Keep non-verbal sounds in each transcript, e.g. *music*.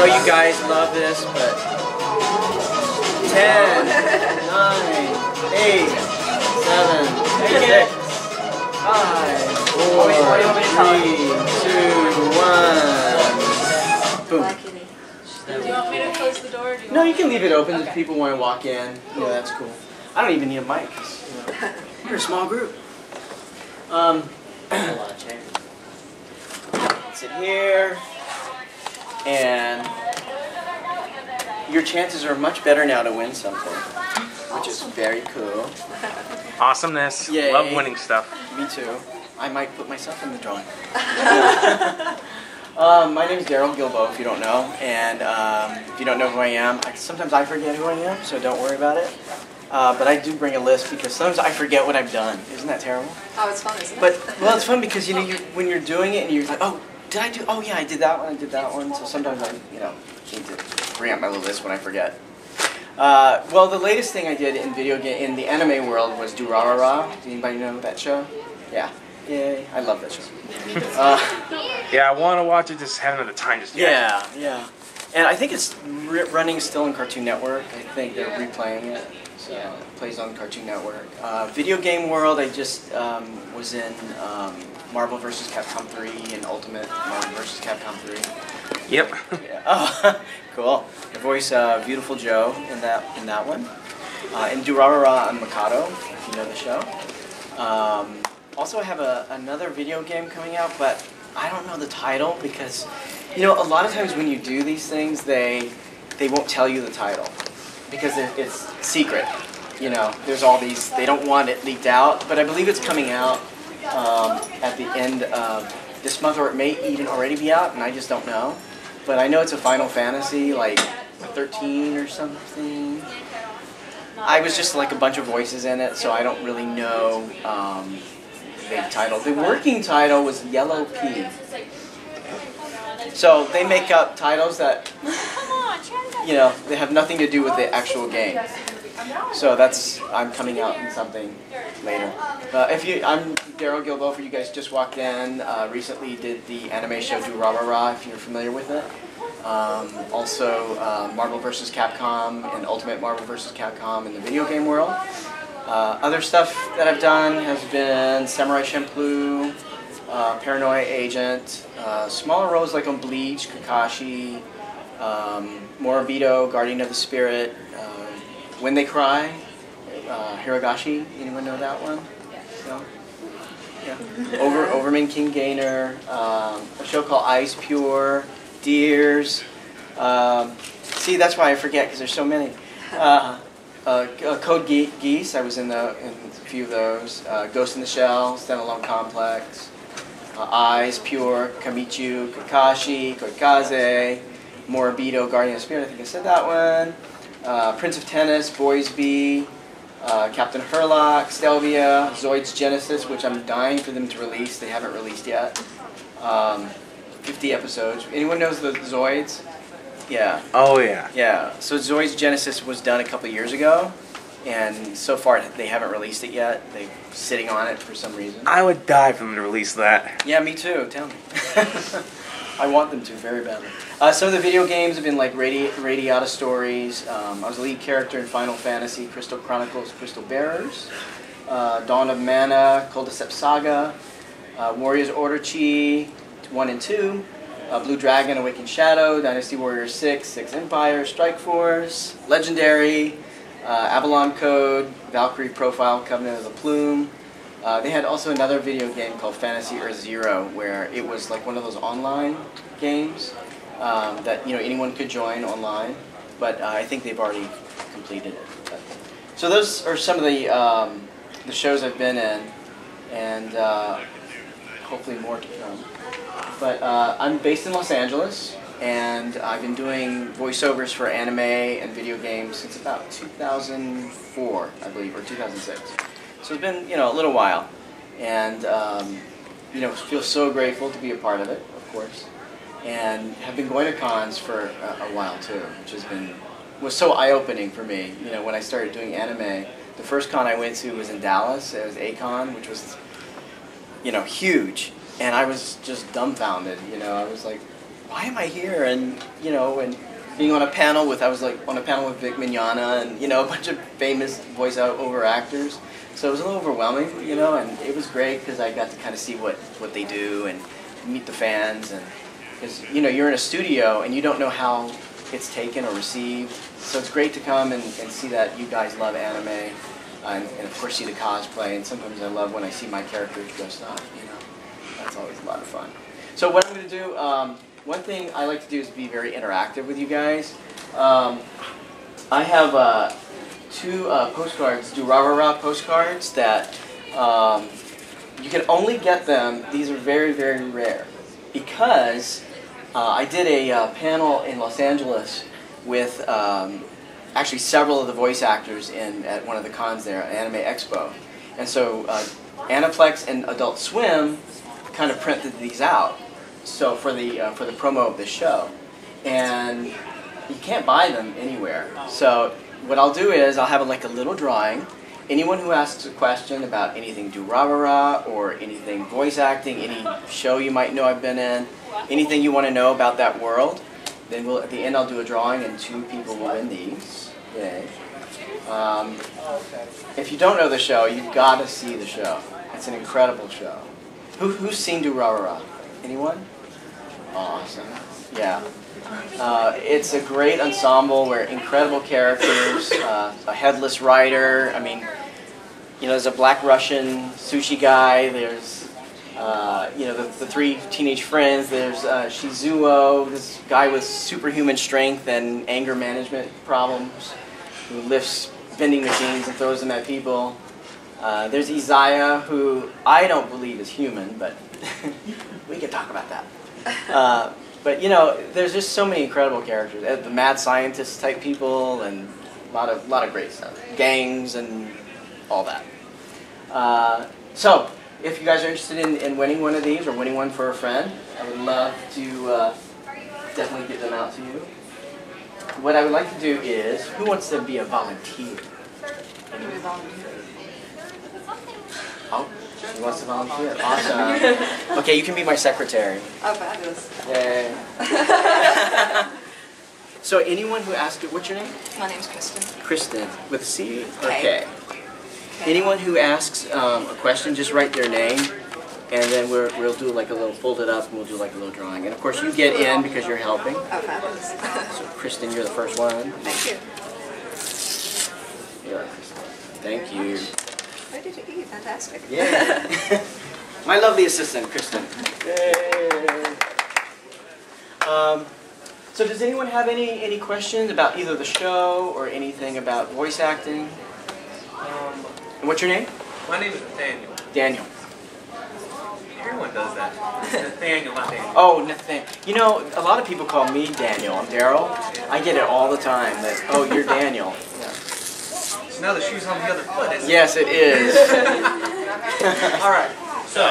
know you guys love this, but 10, 9, 8, 7, 6, 5, 4, 3, 2, 1. Boom. Do you want me to close the door? Do you No, you can leave it open if Okay. people want to walk in. Yeah, that's cool. I don't even need a mic. You know, *laughs* we're a small group. Um, *clears throat* sit here, and your chances are much better now to win something, which is very cool. Awesomeness. Yay. Love winning stuff. Me too. I might put myself in the drawing. *laughs* um, my name is Darrel Guilbeau, if you don't know, and um, if you don't know who I am, I, sometimes I forget who I am, so don't worry about it. Uh, but I do bring a list because sometimes I forget what I've done. Isn't that terrible? Oh, it's fun, isn't it? But well, it's fun because you know you when you're doing it and you're like, oh, did I do? Oh yeah, I did that one. I did that one. So sometimes I you know need to bring up my little list when I forget. Uh, well, the latest thing I did in video game in the anime world was do Durarara. Does anybody know that show? Yeah. Yay! I love that show. *laughs* Uh, Yeah, I want to watch it, just haven't had the time just yet. yeah, yeah. And I think it's r- running still on Cartoon Network. I think they're replaying it. So it plays on Cartoon Network. Uh, video game world, I just um, was in um, Marvel vs. Capcom 3 and Ultimate Marvel vs. Capcom 3. Yep. Yeah. *laughs* Oh, cool. I voice uh, Viewtiful Joe in that in that one. Uh, in Durarara, I'm Mikado, if you know the show. Um, also, I have a, another video game coming out, but I don't know the title because, you know, a lot of times when you do these things, they they won't tell you the title because it, it's secret. You know, there's all these. They don't want it leaked out, but I believe it's coming out um, at the end of this month, or it may even already be out, and I just don't know. But I know it's a Final Fantasy, like 13 or something. I was just like a bunch of voices in it, so I don't really know um, the title. The working title was Yellow Pea. So they make up titles that, *laughs* you know, they have nothing to do with the actual game. So that's I'm coming out in something later. Uh, if you, I'm Darrel Guilbeau. For you guys just walked in, uh, recently did the anime show Durarara. If you're familiar with it. Um, also, uh, Marvel vs. Capcom and Ultimate Marvel vs. Capcom in the video game world. Uh, other stuff that I've done has been Samurai Champloo, uh, Paranoia Agent, uh, smaller roles like on Bleach, Kekkaishi, um, Moribito, Guardian of the Spirit, uh, When They Cry, uh, Higurashi. Anyone know that one? No? Yeah. Over, Overman King Gainer, um, a show called Ice Pure, Deers. Um, see, that's why I forget because there's so many. Uh, uh, uh, Code Ge- Geass, I was in, the, in a few of those. Uh, Ghost in the Shell, Standalone Complex. Uh, Eyes, Pure, Kamichu, Kekkaishi, Koikaze, Moribito, Guardian of Spirit, I think I said that one. Uh, Prince of Tennis, Boys Be, uh, Captain Herlock, Stelvia, Zoids Genesis, which I'm dying for them to release. They haven't released yet. Um, 50 episodes. Anyone knows the Zoids? Yeah. Oh yeah. Yeah, so Zoids Genesis was done a couple years ago, and so far they haven't released it yet. They're sitting on it for some reason. I would die for them to release that. Yeah, me too. Tell me. *laughs* I want them to very badly. Uh, some of the video games have been like Radi- Radiata Stories. Um, I was a lead character in Final Fantasy Crystal Chronicles Crystal Bearers, uh, Dawn of Mana, Culdcept Saga, uh, Warriors Orochi 1 and 2, uh, Blue Dragon Awakened Shadow, Dynasty Warrior 6, Six Empire, Strike Force, Legendary, uh, Avalon Code, Valkyrie Profile, Covenant of the Plume. Uh, they had also another video game called Fantasy Earth Zero, where it was like one of those online games um, that you know anyone could join online. But uh, I think they've already completed it. But- so those are some of the um, the shows I've been in, and uh, hopefully more to come. But uh, I'm based in Los Angeles, and I've been doing voiceovers for anime and video games since about 2004, I believe, or 2006. So it's been, you know, a little while, and um, you know, feel so grateful to be a part of it, of course, and have been going to cons for a, a while too, which has been was so eye-opening for me. You know, when I started doing anime, the first con I went to was in Dallas. It was A-Kon, which was, you know, huge, and I was just dumbfounded. You know, I was like, why am I here? And you know, and being on a panel with I was like on a panel with Vic Mignogna and you know a bunch of famous voice over actors. So it was a little overwhelming, you know, and it was great because I got to kind of see what what they do and meet the fans and because you know you're in a studio and you don't know how it's taken or received. So it's great to come and, and see that you guys love anime and, and of course see the cosplay. And sometimes I love when I see my characters dressed up. You know, that's always a lot of fun. So what I'm going to do, um, one thing I like to do is be very interactive with you guys. Um, I have uh, two uh, postcards, Durarara postcards that um, you can only get them. These are very very rare because uh, I did a uh, panel in Los Angeles with um, actually several of the voice actors in at one of the cons there, Anime Expo. And so uh, Aniplex and Adult Swim kind of printed these out so for the, uh, for the promo of the show. And you can't buy them anywhere. So what I'll do is I'll have a, like a little drawing. Anyone who asks a question about anything Durarara or anything voice acting, any show you might know I've been in, anything you want to know about that world, then we'll, at the end I'll do a drawing and two people will win these. Yay. Um, if you don't know the show, you've got to see the show. It's an incredible show. Who, who's seen Durarara? Anyone? Awesome. Yeah. Uh, it's a great ensemble where incredible characters, uh, a headless rider. I mean, you know, there's a black Russian sushi guy. There's, uh, you know, the, the three teenage friends. There's uh, Shizuo, this guy with superhuman strength and anger management problems, who lifts vending machines and throws them at people. Uh, there's Izaya, who I don't believe is human, but *laughs* we can talk about that. Uh, but you know, there's just so many incredible characters. Uh, The mad scientist type people, and a lot of lot of great stuff. Gangs and all that. Uh, so, if you guys are interested in, in winning one of these or winning one for a friend, I would love to uh, definitely give them out to you. What I would like to do is, who wants to be a volunteer? Oh, he wants to volunteer. Awesome. Okay, you can be my secretary. Oh, fabulous. Yay. so anyone who asks, what's your name? My name's Kristen. Kristen, with a C or K. K? Anyone who asks um, a question, just write their name, and then we're, we'll do like a little, fold it up, and we'll do like a little drawing. And of course, you get in because you're helping. Oh, fabulous. So Kristen, you're the first one. Thank you. Thank you. Ready you eat. Fantastic. Yeah. *laughs* My lovely assistant, Kristen. Yay. Um, so does anyone have any, any questions about either the show or anything about voice acting? Um, And what's your name? my name is Nathaniel. Daniel. Everyone does that. Nathaniel, not Daniel. Oh, Nathan. You know, a lot of people call me Daniel. I'm Darrel. I get it all the time that, oh, you're *laughs* Daniel. Yeah. So now the shoe's on the other foot, isn't Yes, it is. *laughs* All right. So,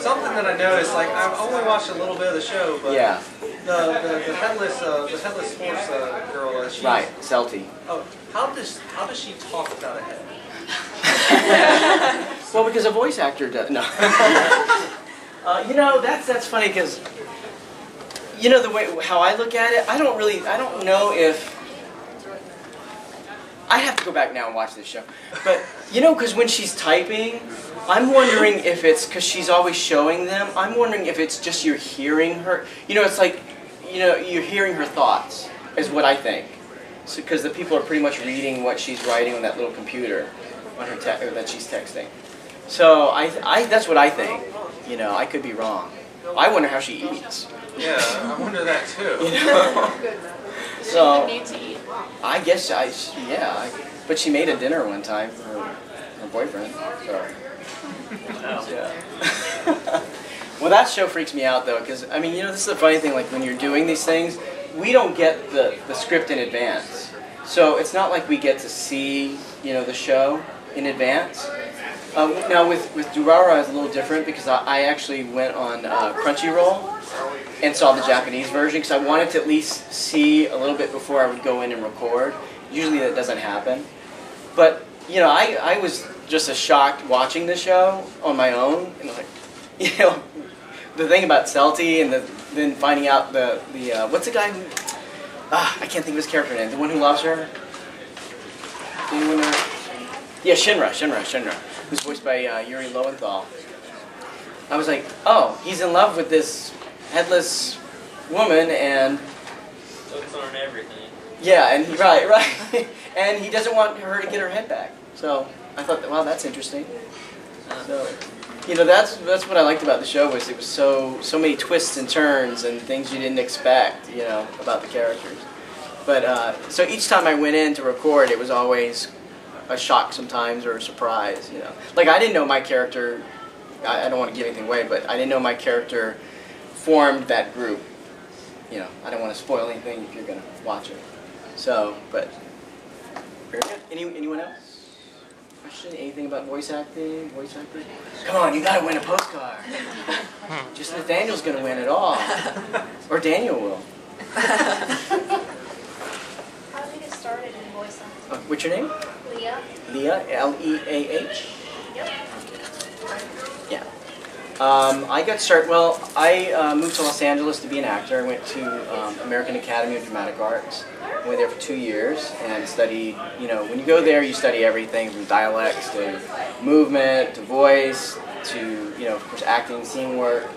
something that I noticed, like I've only watched a little bit of the show, but yeah, the, the, the headless uh, the headless horse uh, girl, uh, she's, right. Celty. Oh, how does how does she talk without a head? *laughs* *laughs* Well, because a voice actor does. No. uh, you know, that's that's funny because you know the way how I look at it. I don't really. I don't know if. I have to go back now and watch this show, but you know, because when she's typing, I'm wondering if it's because she's always showing them. I'm wondering if it's just you're hearing her. You know, it's like, you know, you're hearing her thoughts, is what I think. Because the people are pretty much reading what she's writing on that little computer, on her te- or that she's texting. So I, I, that's what I think. You know, I could be wrong. I wonder how she eats. Yeah, I wonder that too. *laughs* You know? so need to eat. I guess I, yeah. I, but she made a dinner one time for her, her boyfriend. So. Yeah. *laughs* well, that show freaks me out though, because I mean, you know, this is the funny thing. Like when you're doing these things, we don't get the the script in advance. So it's not like we get to see, you know, the show in advance. Um, now with with Durara it's a little different because I, I actually went on uh, Crunchyroll and saw the Japanese version because I wanted to at least see a little bit before I would go in and record. Usually that doesn't happen. But, you know, I, I was just as shocked watching the show on my own. And like, *laughs* you know, the thing about Celty and the, then finding out the the uh, what's the guy who ah I can't think of his character name. The one who loves her. Anyone know? Yeah, Shinra, Shinra, Shinra, who's voiced by uh, Yuri Lowenthal. I was like, oh, he's in love with this headless woman, and on everything. yeah, and he, right, *laughs* right, and he doesn't want her to get her head back. So I thought, that, wow, that's interesting. So, you know, that's that's what I liked about the show was it was so so many twists and turns and things you didn't expect, you know, about the characters. But uh, so each time I went in to record, it was always a shock sometimes or a surprise, you know. Like I didn't know my character. I, I don't want to give anything away, but I didn't know my character formed that group. You know, I don't want to spoil anything if you're gonna watch it. So, but very good. Any anyone else? Question? Anything about voice acting? Voice acting? Come on, you gotta win a postcard. *laughs* Just Nathaniel's gonna win it all, or Daniel will. *laughs* How did you get started in voice acting? Uh, what's your name? Leah? Leah. L E A H. Yep. Yeah. Um, I got started, well, I uh, moved to Los Angeles to be an actor. I went to um, American Academy of Dramatic Arts. I went there for two years and studied, you know, when you go there, you study everything from dialects to movement to voice to, you know, of course, acting, scene work.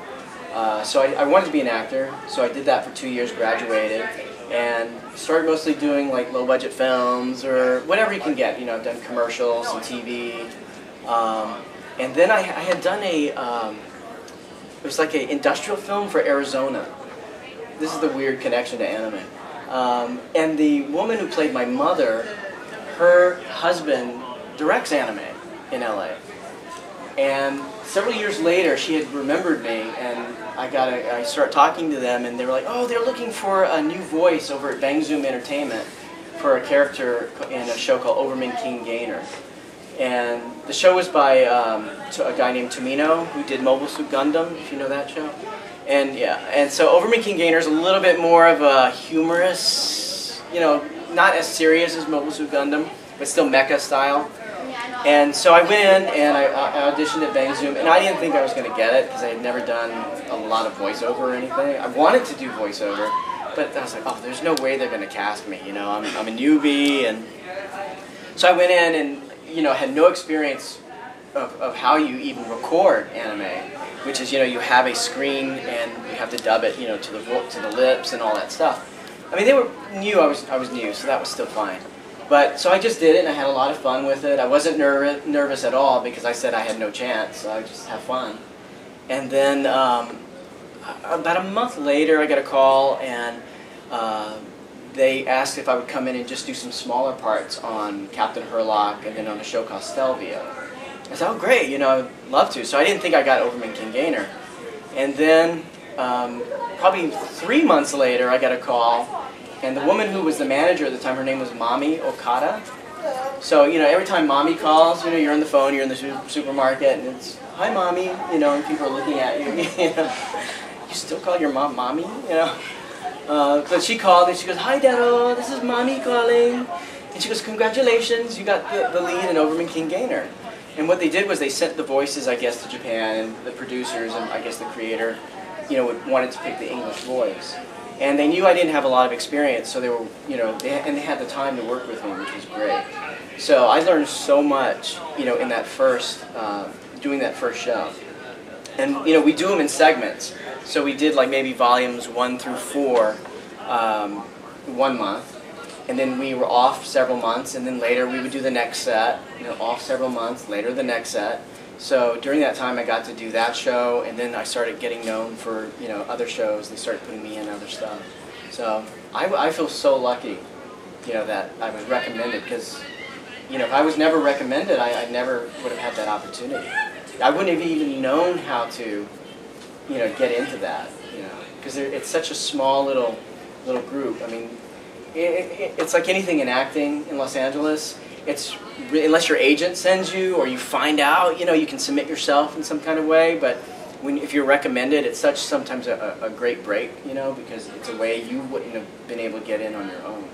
Uh, so I, I wanted to be an actor, so I did that for two years, graduated, and started mostly doing like low budget films or whatever you can get. You know, I've done commercials and TV. Um, and then I, I had done a, um, it was like an industrial film for Arizona. This is the weird connection to anime. Um, and the woman who played my mother, her husband directs anime in LA. And several years later, she had remembered me, and I got a, I start talking to them, and they were like, "Oh, they're looking for a new voice over at Bang Zoom Entertainment for a character in a show called Overman King Gainer." And the show was by um, a guy named Tomino who did Mobile Suit Gundam, if you know that show. And yeah, and so Overman King Gainer is a little bit more of a humorous, you know, not as serious as Mobile Suit Gundam, but still mecha style. And so I went in and I, I auditioned at Bang Zoom, and I didn't think I was going to get it because I had never done a lot of voiceover or anything. I wanted to do voiceover, but I was like, oh, there's no way they're going to cast me. You know, I'm, I'm a newbie, and so I went in and you know had no experience of, of how you even record anime, which is you know you have a screen and you have to dub it you know to the to the lips and all that stuff. I mean, they were new. I was I was new, so that was still fine. But so I just did it, and I had a lot of fun with it. I wasn't nervous nervous at all because I said I had no chance. So I just have fun. And then um, about a month later, I got a call, and uh, they asked if I would come in and just do some smaller parts on Captain Herlock, and then on a show called Stelvia. I said, "Oh, great! You know, I'd love to." So I didn't think I got Overman King Gainer. And then um, probably three months later, I got a call, and the woman who was the manager at the time, her name was Mommy Okada. So you know, every time Mommy calls, you know, you're on the phone, you're in the su- supermarket, and it's "Hi, Mommy," you know, and people are looking at you. *laughs* You know, you still call your mom Mommy, you know. Uh, but she called and she goes, "Hi, Darrel, this is Mommy calling," and she goes, "Congratulations, you got the, the lead in Overman King Gainer." And what they did was they sent the voices, I guess, to Japan, and the producers and I guess the creator, you know, wanted to pick the English voice. And they knew I didn't have a lot of experience, so they were, you know, they, and they had the time to work with me, which was great. So I learned so much, you know, in that first, uh, doing that first show. And you know, we do them in segments. So we did like maybe volumes one through four, um, one month, and then we were off several months, and then later we would do the next set. You know, off several months, later the next set. So during that time, I got to do that show, and then I started getting known for you know other shows. They started putting me in other stuff. So I, I feel so lucky, you know, that I was recommended because, you know, if I was never recommended, I, I never would have had that opportunity. I wouldn't have even known how to, you know, get into that, you know, because it's such a small little little group. I mean, it, it, it's like anything in acting in Los Angeles. It's unless your agent sends you or you find out, you know, you can submit yourself in some kind of way. But when if you're recommended, it's such sometimes a, a a great break, you know, because it's a way you wouldn't have been able to get in on your own.